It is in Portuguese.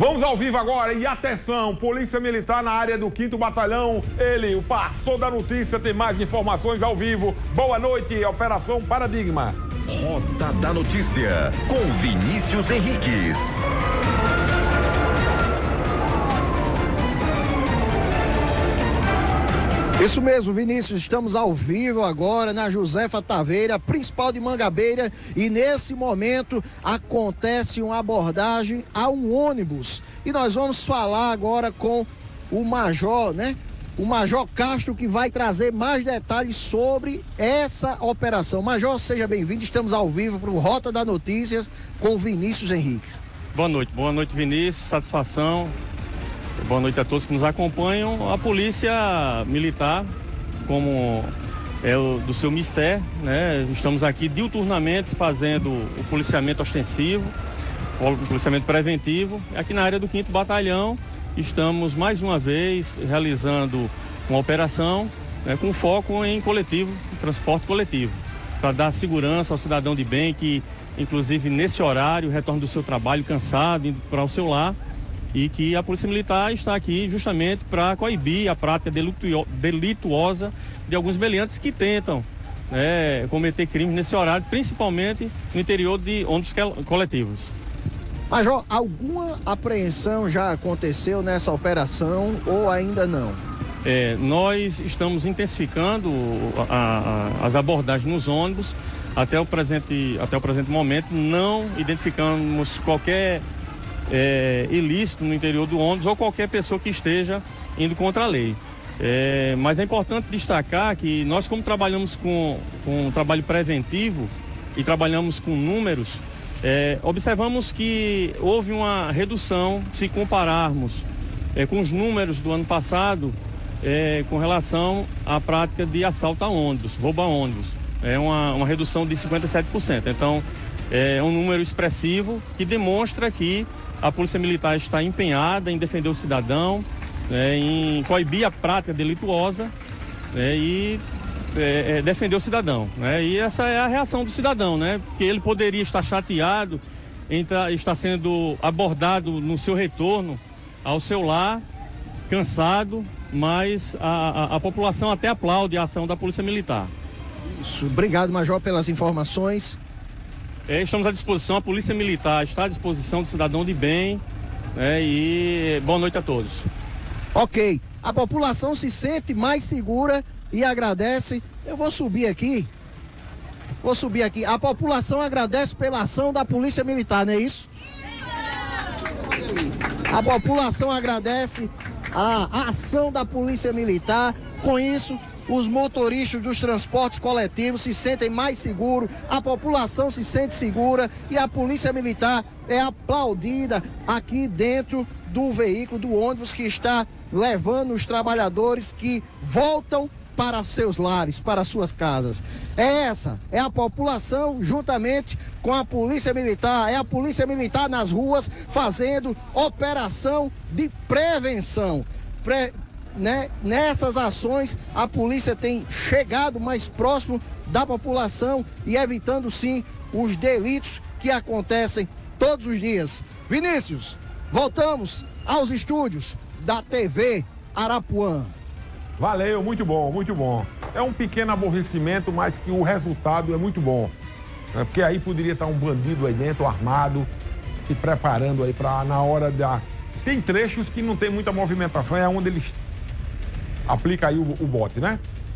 Vamos ao vivo agora e atenção, Polícia Militar na área do 5 Batalhão. Ele, o pastor da notícia, tem mais informações ao vivo. Boa noite, Operação Paradigma. Rota da Notícia, com Vinícius Henriques. Isso mesmo, Vinícius, estamos ao vivo agora na Josefa Taveira, principal de Mangabeira, e nesse momento acontece uma abordagem a um ônibus. E nós vamos falar agora com o Major, né? O Major Castro que vai trazer mais detalhes sobre essa operação. Major, seja bem-vindo, estamos ao vivo para o Rota da Notícias com Vinícius Henrique. Boa noite, boa noite Vinícius, satisfação Boa noite a todos que nos acompanham. A Polícia Militar, como é o do seu mistério, né? Estamos aqui diuturnamente fazendo o policiamento ostensivo, o policiamento preventivo. Aqui na área do 5 Batalhão, estamos mais uma vez realizando uma operação né, com foco em coletivo, transporte coletivo, para dar segurança ao cidadão de bem que, inclusive nesse horário, retorna do seu trabalho cansado, indo para o seu lar e que a Polícia Militar está aqui justamente para coibir a prática delituosa de alguns meliantes que tentam né, cometer crimes nesse horário, principalmente no interior de ônibus coletivos. Major, alguma apreensão já aconteceu nessa operação ou ainda não? É, nós estamos intensificando a, a, as abordagens nos ônibus. Até o, presente, até o presente momento não identificamos qualquer é, ilícito no interior do ônibus ou qualquer pessoa que esteja indo contra a lei. É, mas é importante destacar que nós, como trabalhamos com, com um trabalho preventivo e trabalhamos com números, é, observamos que houve uma redução, se compararmos é, com os números do ano passado, é, com relação à prática de assalto a ônibus, roubo a ônibus. É uma, uma redução de 57%. Então, é um número expressivo que demonstra que a Polícia Militar está empenhada em defender o cidadão, né, em coibir a prática delituosa né, e é, é, defender o cidadão. Né? E essa é a reação do cidadão, né? Porque ele poderia estar chateado em estar sendo abordado no seu retorno ao seu lar, cansado, mas a, a, a população até aplaude a ação da Polícia Militar. Isso. Obrigado, Major, pelas informações. É, estamos à disposição, a Polícia Militar está à disposição do cidadão de bem. Né, e boa noite a todos. Ok. A população se sente mais segura e agradece. Eu vou subir aqui. Vou subir aqui. A população agradece pela ação da Polícia Militar, não é isso? A população agradece a ação da Polícia Militar. Com isso, os motoristas dos transportes coletivos se sentem mais seguros, a população se sente segura e a polícia militar é aplaudida aqui dentro do veículo, do ônibus que está levando os trabalhadores que voltam para seus lares, para suas casas. É essa, é a população juntamente com a polícia militar, é a polícia militar nas ruas fazendo operação de prevenção. Pre né, nessas ações a polícia tem chegado mais próximo da população e evitando sim os delitos que acontecem todos os dias. Vinícius, voltamos aos estúdios da TV Arapuã. Valeu, muito bom, muito bom. É um pequeno aborrecimento, mas que o resultado é muito bom. Né? Porque aí poderia estar um bandido aí dentro, armado, se preparando aí para na hora da. Tem trechos que não tem muita movimentação, é onde eles aplica aí o, o bote, né?